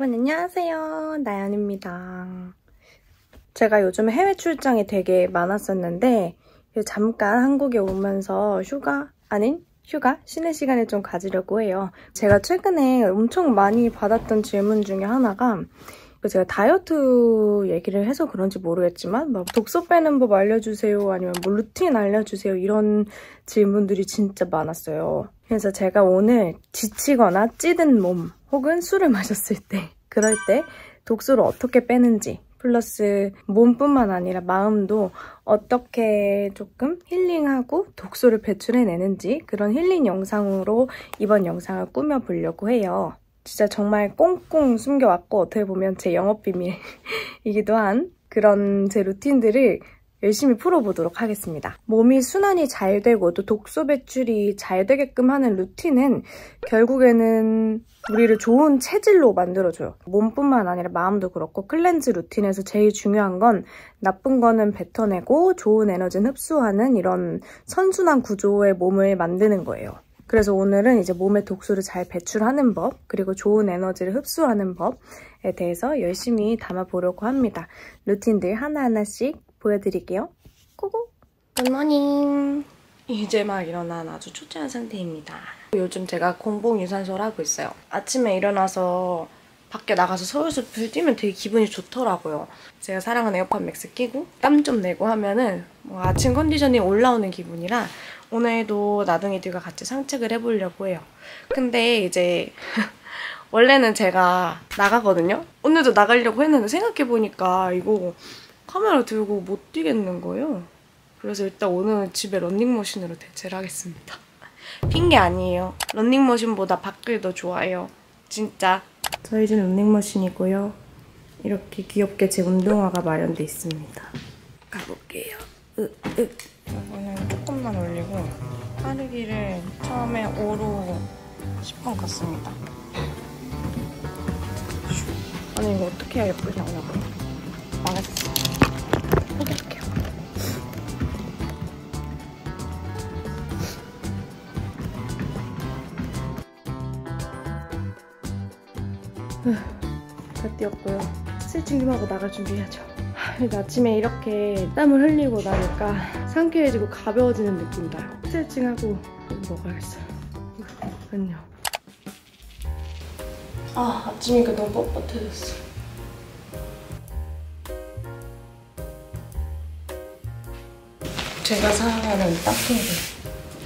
여러분 안녕하세요. 나연입니다. 제가 요즘 해외 출장이 되게 많았었는데 잠깐 한국에 오면서 휴가 아닌 휴가? 쉬는 시간을 좀 가지려고 해요. 제가 최근에 엄청 많이 받았던 질문 중에 하나가 제가 다이어트 얘기를 해서 그런지 모르겠지만 막 독소 빼는 법 알려주세요 아니면 뭐 루틴 알려주세요 이런 질문들이 진짜 많았어요. 그래서 제가 오늘 지치거나 찌든 몸 혹은 술을 마셨을 때 그럴 때 독소를 어떻게 빼는지 플러스 몸뿐만 아니라 마음도 어떻게 조금 힐링하고 독소를 배출해내는지 그런 힐링 영상으로 이번 영상을 꾸며보려고 해요. 진짜 정말 꽁꽁 숨겨왔고 어떻게 보면 제 영업 비밀이기도 한 그런 제 루틴들을 열심히 풀어보도록 하겠습니다. 몸이 순환이 잘 되고 또 독소 배출이 잘 되게끔 하는 루틴은 결국에는 우리를 좋은 체질로 만들어줘요. 몸뿐만 아니라 마음도 그렇고 클렌즈 루틴에서 제일 중요한 건 나쁜 거는 뱉어내고 좋은 에너지는 흡수하는 이런 선순환 구조의 몸을 만드는 거예요. 그래서 오늘은 이제 몸의 독소를 잘 배출하는 법, 그리고 좋은 에너지를 흡수하는 법에 대해서 열심히 담아보려고 합니다. 루틴들 하나하나씩 보여드릴게요. 고고! 굿모닝! 이제 막 일어난 아주 초췌한 상태입니다. 요즘 제가 공복 유산소를 하고 있어요. 아침에 일어나서 밖에 나가서 서울숲을 뛰면 되게 기분이 좋더라고요. 제가 사랑하는 에어팟 맥스 끼고 땀 좀 내고 하면은 뭐 아침 컨디션이 올라오는 기분이라 오늘도 나둥이들과 같이 산책을 해보려고 해요. 근데 이제 원래는 제가 나가거든요? 오늘도 나가려고 했는데 생각해보니까 이거 카메라 들고 못 뛰겠는 거예요. 그래서 일단 오늘 집에 런닝머신으로 대체를 하겠습니다. 핑계 아니에요. 런닝머신보다 밖을 더 좋아해요. 진짜. 저희 집 런닝머신이고요. 이렇게 귀엽게 제 운동화가 마련돼 있습니다. 가볼게요. 으, 으. 이거는 조금만 올리고 빠르기를 처음에 5로 10번 갔습니다. 아니 이거 어떻게 해야 예쁘게 나오냐고요? 스트레칭 좀 하고 나갈 준비해야죠. 아침에 이렇게 땀을 흘리고 나니까 상쾌해지고 가벼워지는 느낌 나요. 스트레칭하고 먹어야겠어요. 안녕. 아, 아침이니까 너무 뻣뻣해졌어. 제가 사랑하는 따뜻해.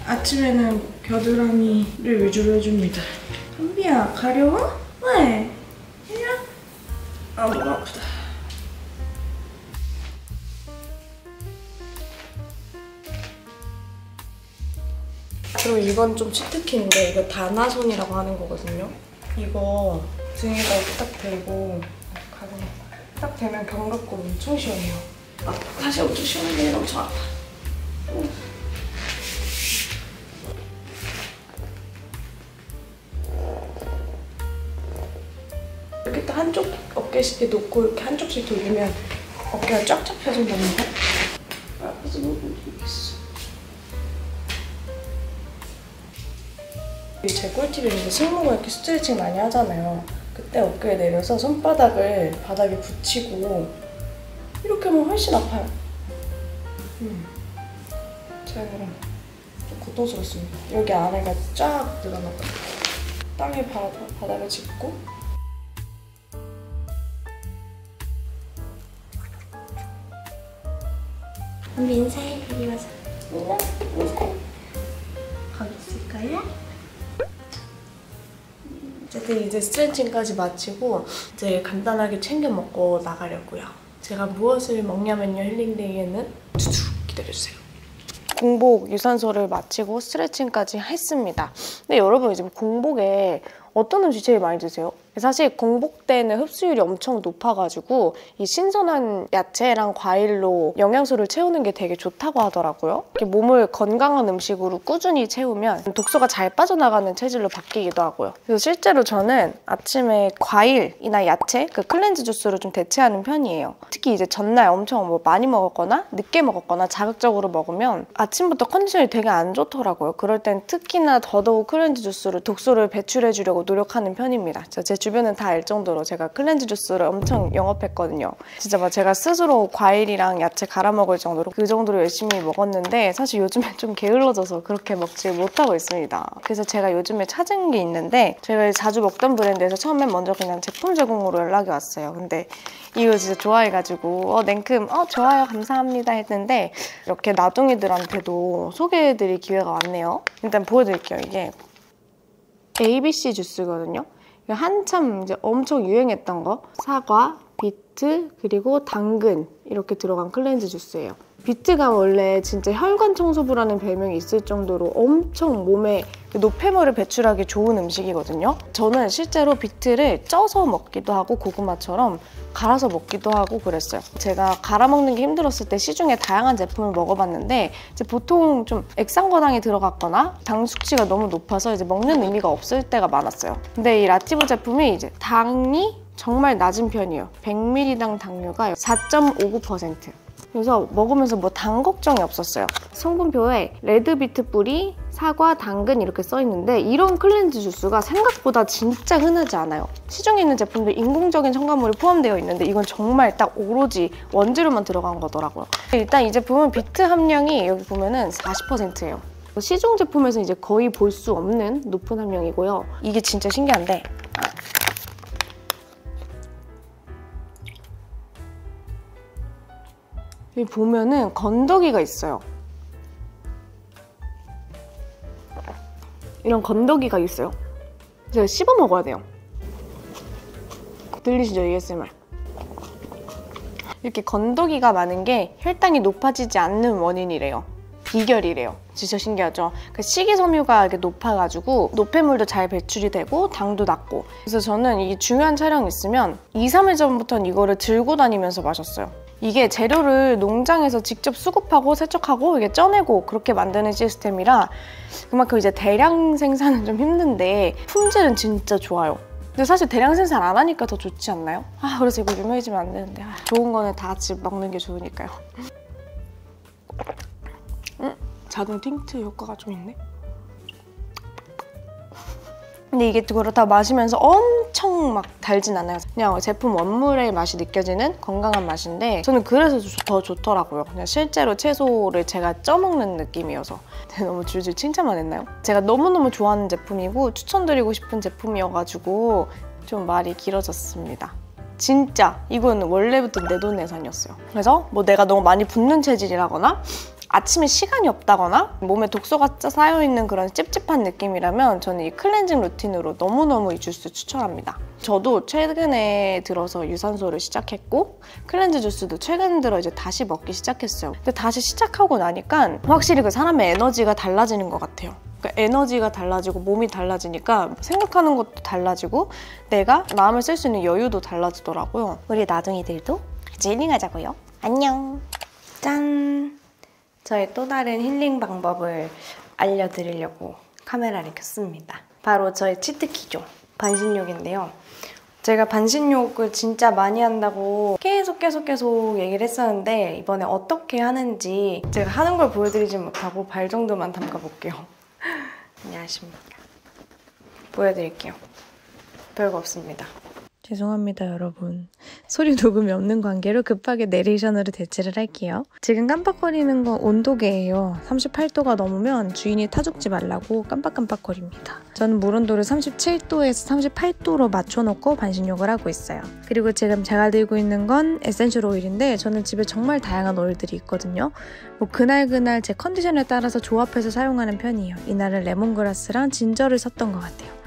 아침에는 겨드랑이를 위주로 해줍니다. 현비야, 가려워? 왜? 이건 좀 치트키인데 이거 다나손이라고 하는 거거든요. 이거 등에다 딱 대고 가는 딱 대면 견갑골 엄청 시원해요. 아, 다시 엄청 시원해 엄청 아파. 이렇게 딱 한쪽 어깨씩 놓고 이렇게 한쪽씩 돌리면 어깨가 쫙 잡혀진다는 거? 아파서 못 움직이겠어. 제 이제 승모가 이렇게 스트레칭 많이 하잖아요. 그때 어깨에 내려서 손바닥을 바닥에 붙이고 이렇게 하면 훨씬 아파요. 음. 제가 그럼 좀 고통스럽습니다. 여기 안에가 쫙 늘어나고 땅에 바, 바닥을 짚고 우리 인사해 여기 와서 인사 인사해 거기 있을까요? 어쨌든 이제 스트레칭까지 마치고 이제 간단하게 챙겨 먹고 나가려고요. 제가 무엇을 먹냐면요 힐링데이에는 두두 기다려주세요. 공복 유산소를 마치고 스트레칭까지 했습니다. 근데 여러분 이제 공복에 어떤 음식 제일 많이 드세요? 사실 공복 때는 흡수율이 엄청 높아가지고 이 신선한 야채랑 과일로 영양소를 채우는 게 되게 좋다고 하더라고요. 이렇게 몸을 건강한 음식으로 꾸준히 채우면 독소가 잘 빠져나가는 체질로 바뀌기도 하고요. 그래서 실제로 저는 아침에 과일이나 야채, 그 cleanse 주스로 좀 대체하는 편이에요. 특히 이제 전날 엄청 뭐 많이 먹었거나 늦게 먹었거나 자극적으로 먹으면 아침부터 컨디션이 되게 안 좋더라고요. 그럴 땐 특히나 더더욱 cleanse 주스로 독소를 배출해주려고 노력하는 편입니다. 제 주변은 다 알 정도로 제가 cleanse 주스를 엄청 영업했거든요. 진짜 막 제가 스스로 과일이랑 야채 갈아 먹을 정도로 그 정도로 열심히 먹었는데 사실 요즘에 좀 게을러져서 그렇게 먹지 못하고 있습니다. 그래서 제가 요즘에 찾은 게 있는데 제가 자주 먹던 브랜드에서 처음엔 먼저 그냥 제품 제공으로 연락이 왔어요. 근데 이거 진짜 좋아해가지고 어 냉큼 어 좋아요 감사합니다 했는데 이렇게 나둥이들한테도 소개해드릴 기회가 왔네요. 일단 보여드릴게요. 이게 ABC 주스거든요. 한참 이제 엄청 유행했던 거 사과, 비트, 그리고 당근 이렇게 들어간 클렌즈 주스예요. 비트가 원래 진짜 혈관 청소부라는 별명이 있을 정도로 엄청 몸에 노폐물을 배출하기 좋은 음식이거든요. 저는 실제로 비트를 쪄서 먹기도 하고 고구마처럼 갈아서 먹기도 하고 그랬어요. 제가 갈아 먹는 게 힘들었을 때 시중에 다양한 제품을 먹어봤는데 이제 보통 좀 액상과당이 들어갔거나 당 수치가 너무 높아서 이제 먹는 의미가 없을 때가 많았어요. 근데 이 라티브 제품이 이제 당이 정말 낮은 편이에요. 100ml당 당류가 4.59%. 그래서 먹으면서 뭐 당 걱정이 없었어요. 성분표에 red beet 뿌리, 사과, 당근 이렇게 써 있는데 이런 cleanse 주스가 생각보다 진짜 흔하지 않아요. 시중에 있는 제품들 인공적인 첨가물이 포함되어 있는데 이건 정말 딱 오로지 원재료만 들어간 거더라고요. 일단 이 제품은 비트 함량이 여기 보면은 40%예요. 시중 제품에서 이제 거의 볼 수 없는 높은 함량이고요. 이게 진짜 신기한데 여기 보면은 건더기가 있어요. 이런 건더기가 있어요. 제가 씹어 먹어야 돼요. 들리시죠, ASMR? 이렇게 건더기가 많은 게 혈당이 높아지지 않는 원인이래요. 비결이래요. 진짜 신기하죠? 그 식이섬유가 이렇게 높아가지고 노폐물도 잘 배출이 되고 당도 낮고 그래서 저는 이 중요한 촬영 있으면 2, 3일 전부터는 이거를 들고 다니면서 마셨어요. 이게 재료를 농장에서 직접 수급하고 세척하고 이게 쪄내고 그렇게 만드는 시스템이라 그만큼 이제 대량 생산은 좀 힘든데 품질은 진짜 좋아요. 근데 사실 대량 생산 안 하니까 더 좋지 않나요? 아 그래서 이거 유명해지면 안 되는데 아, 좋은 거는 다 같이 먹는 게 좋으니까요. 음, 자동 틴트 효과가 좀 있네. 근데 이게 그렇다 마시면서 엄청 막 달진 않아요. 그냥 제품 원물의 맛이 느껴지는 건강한 맛인데 저는 그래서 더 좋더라고요. 그냥 실제로 채소를 제가 쪄먹는 느낌이어서 너무 줄줄 칭찬만 했나요? 제가 너무너무 좋아하는 제품이고 추천드리고 싶은 제품이어가지고 좀 말이 길어졌습니다. 진짜 이건 원래부터 내 돈내산이었어요. 그래서 뭐 내가 너무 많이 붓는 체질이라거나 아침에 시간이 없다거나 몸에 독소가 쌓여있는 그런 찝찝한 느낌이라면 저는 이 클렌징 루틴으로 너무너무 이 주스 추천합니다. 저도 최근에 들어서 유산소를 시작했고 클렌즈 주스도 최근 들어 이제 다시 먹기 시작했어요. 근데 다시 시작하고 나니까 확실히 그 사람의 에너지가 달라지는 것 같아요. 그러니까 에너지가 달라지고 몸이 달라지니까 생각하는 것도 달라지고 내가 마음을 쓸 수 있는 여유도 달라지더라고요. 우리 나둥이들도 힐링하자고요. 안녕. 짠. 저의 또 다른 힐링 방법을 알려드리려고 카메라를 켰습니다. 바로 저의 치트키죠. 반신욕인데요. 제가 반신욕을 진짜 많이 한다고 계속 계속 계속 얘기를 했었는데 이번에 어떻게 하는지 제가 하는 걸 보여드리지 못하고 발 정도만 담가볼게요. 안녕하십니까. 보여드릴게요. 별거 없습니다. 죄송합니다, 여러분. 소리 녹음이 없는 관계로 급하게 내레이션으로 대체를 할게요. 지금 깜빡거리는 건 온도계예요. 38도가 넘으면 주인이 타죽지 말라고 깜빡깜빡거립니다. 저는 물 온도를 37도에서 38도로 맞춰놓고 반신욕을 하고 있어요. 그리고 지금 제가 들고 있는 건 essential 오일인데 저는 집에 정말 다양한 오일들이 있거든요. 뭐 그날그날 제 컨디션에 따라서 조합해서 사용하는 편이에요. 이날은 레몬그라스랑 진저를 샀던 것 같아요.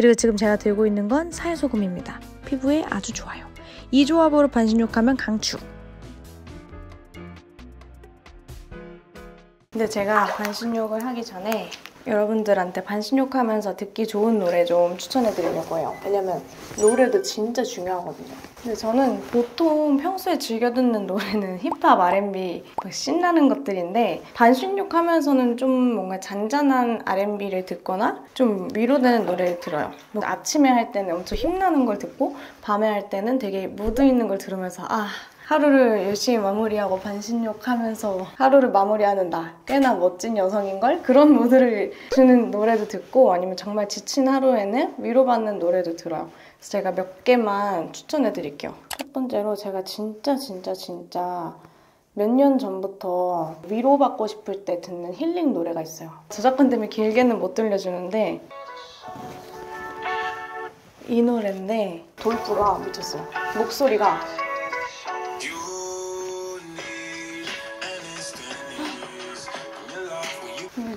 그리고 지금 제가 들고 있는 건 살소금입니다. 피부에 아주 좋아요. 이 조합으로 반신욕하면 강추. 근데 제가 반신욕을 하기 전에 여러분들한테 반신욕하면서 듣기 좋은 노래 좀 추천해 드리려고 해요. 왜냐면 노래도 진짜 중요하거든요. 근데 저는 보통 평소에 즐겨 듣는 노래는 힙합, R&B 신나는 것들인데 반신욕하면서는 좀 뭔가 잔잔한 R&B를 듣거나 좀 위로되는 노래를 들어요. 뭐 아침에 할 때는 엄청 힘나는 걸 듣고 밤에 할 때는 되게 무드 있는 걸 들으면서 아 하루를 열심히 마무리하고 반신욕 하면서 하루를 마무리하는 나 꽤나 멋진 여성인걸? 그런 모드를 주는 노래도 듣고 아니면 정말 지친 하루에는 위로받는 노래도 들어요. 그래서 제가 몇 개만 추천해 드릴게요. 첫 번째로 제가 진짜 진짜 진짜 몇년 전부터 위로받고 싶을 때 듣는 힐링 노래가 있어요. 저작권 때문에 길게는 못 들려주는데 이 노래인데 돌프가 미쳤어요. 목소리가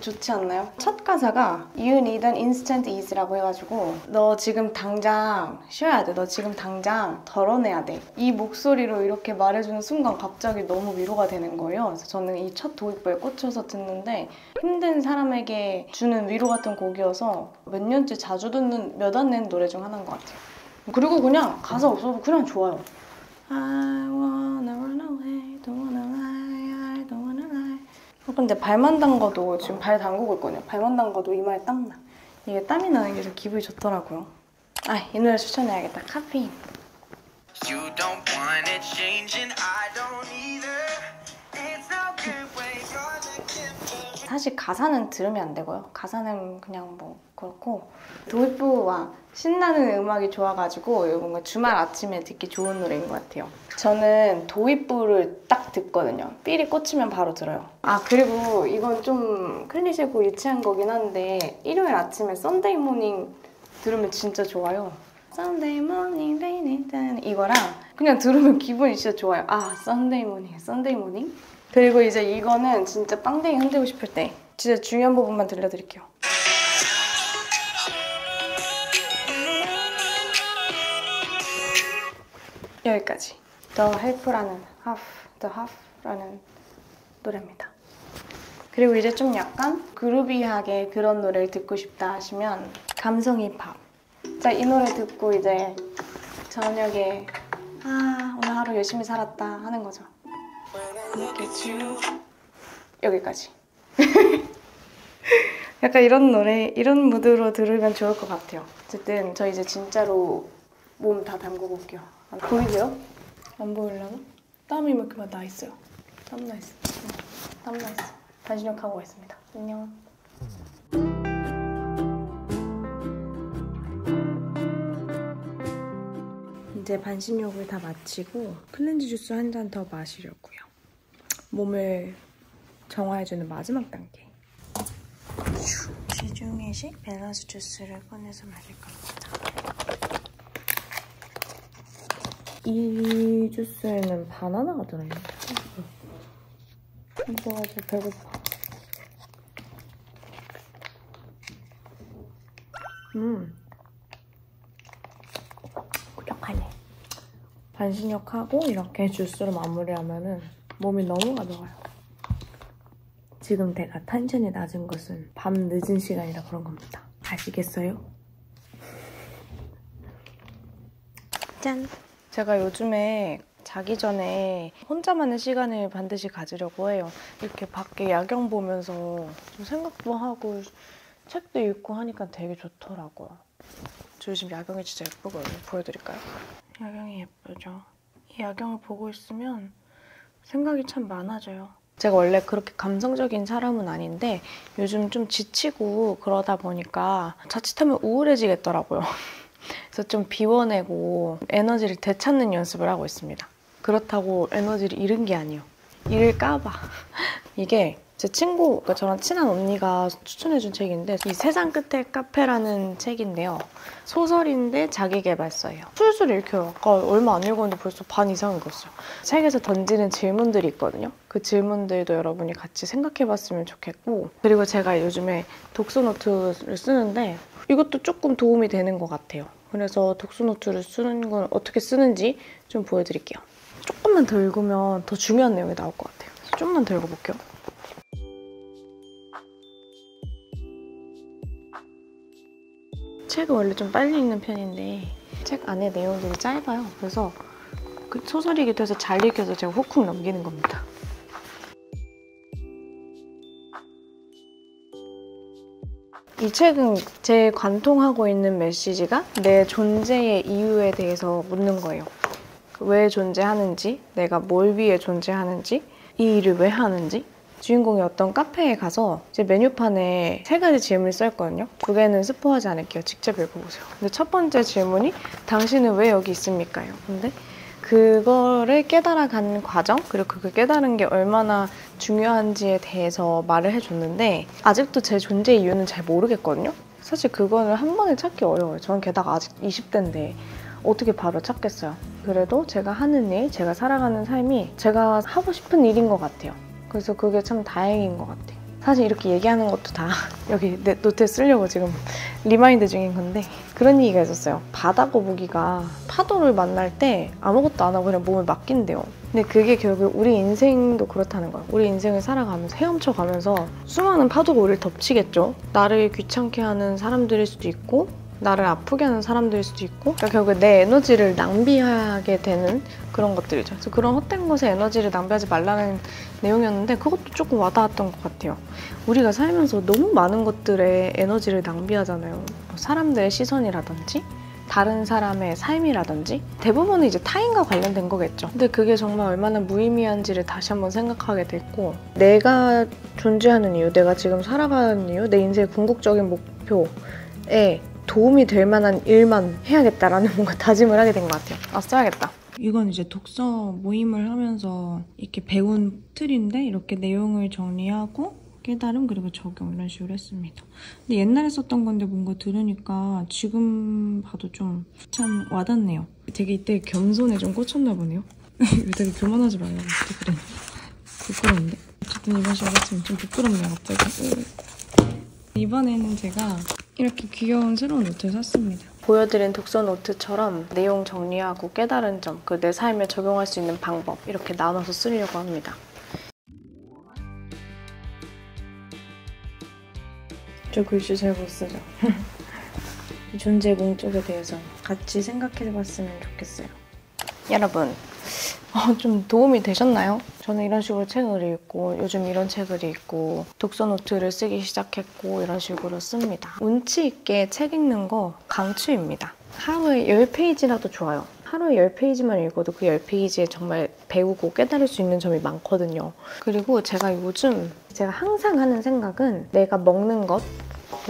좋지 않나요? 첫 가사가 You need an instant ease라고 해가지고 너 지금 당장 쉬어야 돼. 너 지금 당장 덜어내야 돼. 이 목소리로 이렇게 말해주는 순간 갑자기 너무 위로가 되는 거예요. 그래서 저는 이 첫 도입부에 꽂혀서 듣는데 힘든 사람에게 주는 위로 같은 곡이어서 몇 년째 자주 듣는 몇 안 낸 노래 중 하나인 것 같아요. 그리고 그냥 가사 없어도 그냥 좋아요. I wanna run away, don't wanna lie, I don't wanna lie. 어, 근데 발만 담궈도 지금 발 담그고 있거든요. 발만 담궈도 이마에 땀나. 이게 땀이 나는 게좀 기분이 좋더라고요. 아, 이 노래 추천해야겠다. 카페인. 사실 가사는 들으면 안 되고요. 가사는 그냥 뭐 그렇고 도입부와 신나는 음악이 좋아가지고 뭔가 주말 아침에 듣기 좋은 노래인 것 같아요. 저는 도입부를 딱 듣거든요. feel이 꽂히면 바로 들어요. 아 그리고 이건 좀 클리셰고 유치한 거긴 한데 일요일 아침에 Sunday morning 들으면 진짜 좋아요. Sunday morning, rainy day 이거랑 그냥 들으면 기분이 진짜 좋아요. 아, Sunday morning, Sunday morning. 그리고 이제 이거는 진짜 빵댕이 흔들고 싶을 때 진짜 중요한 부분만 들려드릴게요. 여기까지. The Help라는 Half, The Half라는 노래입니다. 그리고 이제 좀 약간 그루비하게 그런 노래를 듣고 싶다 하시면 감성 힙합. 자, 이 노래 듣고 이제 저녁에 아, 오늘 하루 열심히 살았다 하는 거죠. 여기까지. 약간 이런 노래, 이런 무드로 들으면 좋을 것 같아요. 어쨌든 저 이제 진짜로 몸 다 담그고 올게요. 아, 보이세요? 안 보이려나? 땀이 이렇게 막 나 있어요. 땀 나 있어. 땀 나 있어. 반신욕 하고 가겠습니다. 안녕. 이제 반신욕을 다 마치고 클렌즈 주스 한 잔 더 마시려고요. 몸을 정화해주는 마지막 단계. 지중해식 밸런스 주스를 꺼내서 마실 겁니다. 이 주스에는 바나나가 들어있네. 그래가지고 배고파. 음. 꾸덕하네. 반신욕하고 이렇게 주스로 마무리하면은 몸이 너무 가벼워요. 지금 내가 텐션이 낮은 것은 밤 늦은 시간이라 그런 겁니다. 아시겠어요? 짠! 제가 요즘에 자기 전에 혼자만의 시간을 반드시 가지려고 해요. 이렇게 밖에 야경 보면서 좀 생각도 하고 책도 읽고 하니까 되게 좋더라고요. 저 요즘 야경이 진짜 예쁘거든요. 보여드릴까요? 야경이 예쁘죠? 이 야경을 보고 있으면 생각이 참 많아져요. 제가 원래 그렇게 감성적인 사람은 아닌데 요즘 좀 지치고 그러다 보니까 자칫하면 우울해지겠더라고요. 그래서 좀 비워내고 에너지를 되찾는 연습을 하고 있습니다. 그렇다고 에너지를 잃은 게 아니에요. 잃을까봐. 이게 제 친구, 그러니까 저랑 친한 언니가 추천해준 책인데 이 세상 끝의 카페라는 책인데요. 소설인데 자기개발서예요. 술술 읽혀요. 아까 얼마 안 읽었는데 벌써 반 이상 읽었어요. 책에서 던지는 질문들이 있거든요. 그 질문들도 여러분이 같이 생각해봤으면 좋겠고 그리고 제가 요즘에 독서노트를 쓰는데 이것도 조금 도움이 되는 것 같아요. 그래서 독서노트를 쓰는 건 어떻게 쓰는지 좀 보여드릴게요. 조금만 더 읽으면 더 중요한 내용이 나올 것 같아요. 좀만 더 읽어볼게요. 책을 원래 좀 빨리 읽는 편인데 책 안에 내용들이 짧아요. 그래서 그 소설이기도 해서 잘 읽혀서 제가 훅훅 넘기는 겁니다. 이 책은 제 관통하고 있는 메시지가 내 존재의 이유에 대해서 묻는 거예요. 왜 존재하는지, 내가 뭘 위해 존재하는지, 이 일을 왜 하는지. 주인공이 어떤 카페에 가서 이제 메뉴판에 세 가지 질문을 써있거든요. 두 개는 스포하지 않을게요. 직접 읽어보세요. 근데 첫 번째 질문이 당신은 왜 여기 있습니까요? 근데 그거를 깨달아가는 과정 그리고 그 깨달은 게 얼마나 중요한지에 대해서 말을 해줬는데 아직도 제 존재 이유는 잘 모르겠거든요. 사실 그거는 한 번에 찾기 어려워요. 저는 게다가 아직 20대인데 어떻게 바로 찾겠어요. 그래도 제가 하는 일, 제가 살아가는 삶이 제가 하고 싶은 일인 것 같아요. 그래서 그게 참 다행인 것 같아요. 사실 이렇게 얘기하는 것도 다 여기 내 노트에 쓰려고 지금 remind 중인 건데 그런 얘기가 있었어요. 바다 거북이가 파도를 만날 때 아무것도 안 하고 그냥 몸을 맡긴대요. 근데 그게 결국 우리 인생도 그렇다는 거야. 우리 인생을 살아가면서 헤엄쳐 가면서 수많은 파도가 우리를 덮치겠죠. 나를 귀찮게 하는 사람들일 수도 있고 나를 아프게 하는 사람들일 수도 있고 그러니까 결국 내 에너지를 낭비하게 되는 그런 것들이죠. 그래서 그런 헛된 것에 에너지를 낭비하지 말라는 내용이었는데 그것도 조금 와닿았던 것 같아요. 우리가 살면서 너무 많은 것들에 에너지를 낭비하잖아요. 뭐 사람들의 시선이라든지 다른 사람의 삶이라든지 대부분은 이제 타인과 관련된 거겠죠. 근데 그게 정말 얼마나 무의미한지를 다시 한번 생각하게 됐고 내가 존재하는 이유, 내가 지금 살아가는 이유, 내 인생의 궁극적인 목표에 도움이 될 만한 일만 해야겠다라는 뭔가 다짐을 하게 된 것 같아요. 아, 써야겠다. 이건 이제 독서 모임을 하면서 이렇게 배운 틀인데 이렇게 내용을 정리하고 깨달음 그리고 적용 이런 식으로 했습니다. 근데 옛날에 썼던 건데 뭔가 들으니까 지금 봐도 좀 참 와닿네요. 되게 이때 겸손에 좀 꽂혔나 보네요. 되게 교만하지 말라고 그래. 부끄러운데? 어쨌든 이번 식으로 했으면 좀 부끄럽네요 갑자기. 이번에는 제가 이렇게 귀여운 새로운 노트를 샀습니다. 보여드린 독서 노트처럼 내용 정리하고 깨달은 점, 그 내 삶에 적용할 수 있는 방법 이렇게 나눠서 쓰려고 합니다. 저 글씨 잘 못 쓰죠? 존재 목적에 대해서 같이 생각해봤으면 좋겠어요. 여러분, 어, 좀 도움이 되셨나요? 저는 이런 식으로 책을 읽고 요즘 이런 책을 읽고 독서 노트를 쓰기 시작했고 이런 식으로 씁니다. 운치 있게 책 읽는 거 강추입니다. 하루에 10페이지라도 좋아요. 하루에 10페이지만 읽어도 그 10페이지에 정말 배우고 깨달을 수 있는 점이 많거든요. 그리고 제가 요즘 제가 항상 하는 생각은 내가 먹는 것,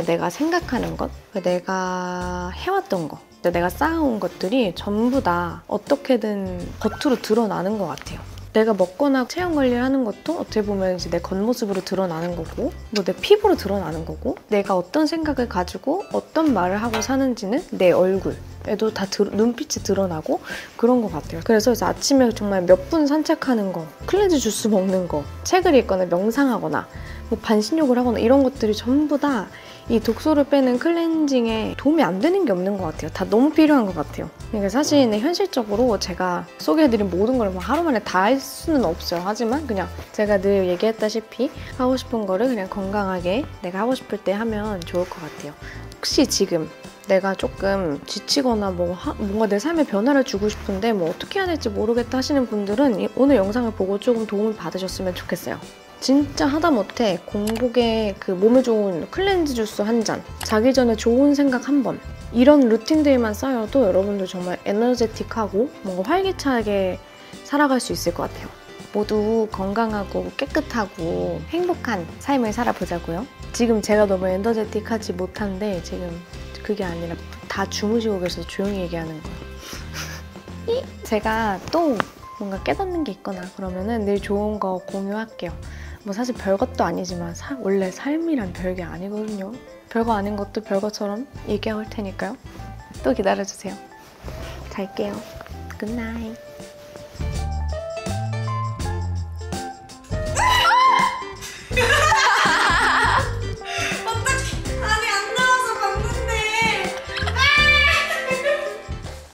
내가 생각하는 것, 내가 해왔던 것, 내가 쌓아온 것들이 전부 다 어떻게든 겉으로 드러나는 것 같아요. 내가 먹거나 체형 관리를 하는 것도 어떻게 보면 이제 내 겉모습으로 드러나는 거고, 뭐 내 피부로 드러나는 거고, 내가 어떤 생각을 가지고 어떤 말을 하고 사는지는 내 얼굴 에도 다 드, 눈빛이 드러나고 그런 것 같아요. 그래서 이제 아침에 정말 몇 분 산책하는 거, 클렌즈 주스 먹는 거, 책을 읽거나 명상하거나, 뭐 반신욕을 하거나 이런 것들이 전부 다 이 독소를 빼는 클렌징에 도움이 안 되는 게 없는 것 같아요. 다 너무 필요한 것 같아요. 그러니까 사실 현실적으로 제가 소개해드린 모든 걸 하루 만에 다 할 수는 없어요. 하지만 그냥 제가 늘 얘기했다시피 하고 싶은 거를 그냥 건강하게 내가 하고 싶을 때 하면 좋을 것 같아요. 혹시 지금 내가 조금 지치거나 뭐 하, 뭔가 내 삶에 변화를 주고 싶은데 뭐 어떻게 해야 될지 모르겠다 하시는 분들은 오늘 영상을 보고 조금 도움을 받으셨으면 좋겠어요. 진짜 하다못해 공복에 그 몸에 좋은 클렌즈 주스 한 잔, 자기 전에 좋은 생각 한 번, 이런 루틴들만 쌓여도 여러분들 정말 에너제틱하고 뭔가 활기차게 살아갈 수 있을 것 같아요. 모두 건강하고 깨끗하고 행복한 삶을 살아보자고요. 지금 제가 너무 energetic하지 못한데 지금 그게 아니라 다 주무시고 계셔서 조용히 얘기하는 거예요. 제가 또 뭔가 깨닫는 게 있거나 그러면은 늘 좋은 거 공유할게요. 뭐 사실 별것도 아니지만 사, 원래 삶이란 별게 아니거든요. 별거 아닌 것도 별것처럼 얘기할 테니까요. 또 기다려주세요. 잘게요. good night.